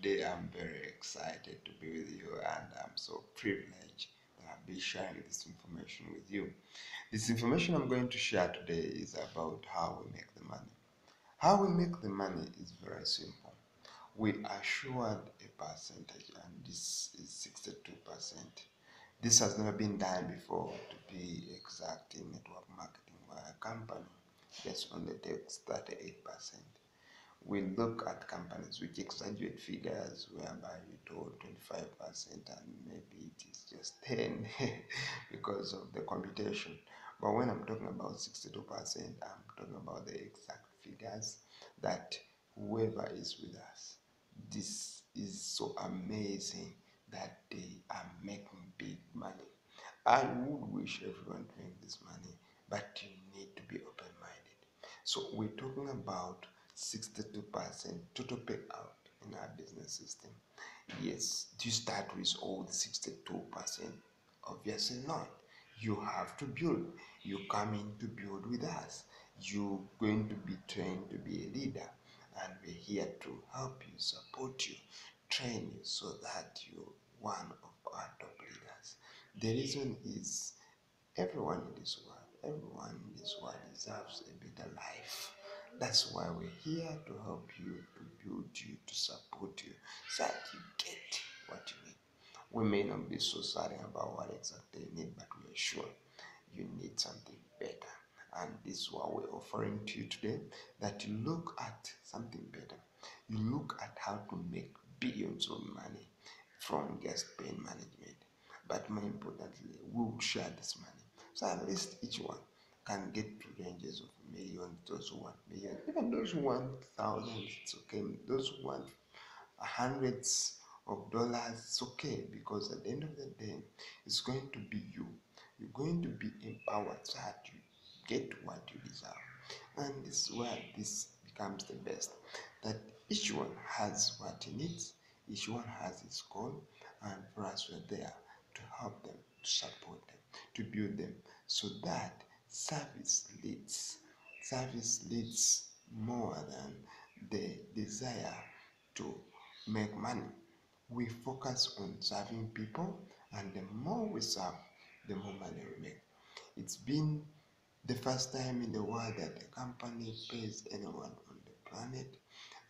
today I'm very excited to be with you and I'm so privileged that I'll be sharing this information with you. This information I'm going to share today is about how we make the money. How we make the money is very simple. We assured a percentage and this is 62%. This has never been done before to be exact in network marketing where a company just only takes 38% we look at companies which exaggerate figures whereby we told 25% and maybe it is just 10 because of the computation. But when I'm talking about 62%, I'm talking about the exact figures that whoever is with us, this is so amazing that they are making big money. I would wish everyone to make this money, but you need to be open minded. So, we're talking about 62% total payout in our business system. Yes, do you start with all the 62%? Obviously not. You have to build. You come in to build with us. You're going to be trained to be a leader, and we're here to help you, support you, train you so that you're one of our top leaders. The reason is everyone in this world, everyone in this world deserves a better life that's why we're here to help you, to build you, to support you, so that you get what you need. We may not be so certain about what exactly you need, but we are sure you need something better. And this is what we're offering to you today that you look at something better. You look at how to make billions of money from guest pain management. But more importantly, we will share this money. So at least each one can get to ranges of millions, those who want millions, even those who want thousands, it's okay. Those who want hundreds of dollars, it's okay because at the end of the day, it's going to be you. You're going to be empowered so that you get what you deserve. And this is where this becomes the best. That each one has what he needs, each one has his goal, and for us, we're there to help them, to support them, to build them, so that service leads. Service leads more than the desire to make money. We focus on serving people, and the more we serve, the more money we make. It's been the first time in the world that a company pays anyone on the planet,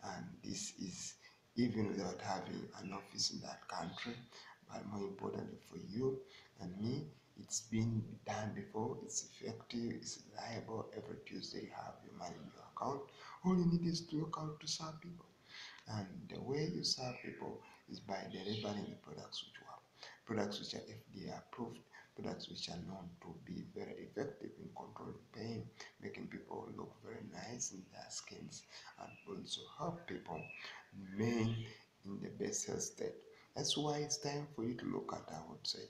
and this is even without having an office in that country. But more importantly, for you and me, it's been done before, it's effective, it's reliable. Every Tuesday you have your money in your account. All you need is to look out to serve people. And the way you serve people is by delivering the products which have. Products which are FDA approved, products which are known to be very effective in controlling pain, making people look very nice in their skins, and also help people remain in the best health state. That's why it's time for you to look at our website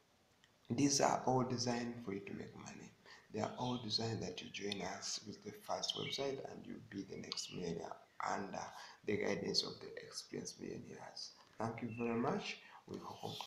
these are all designed for you to make money. They are all designed that you join us with the first website and you'll be the next millionaire under the guidance of the experienced millionaires. Thank you very much. We hope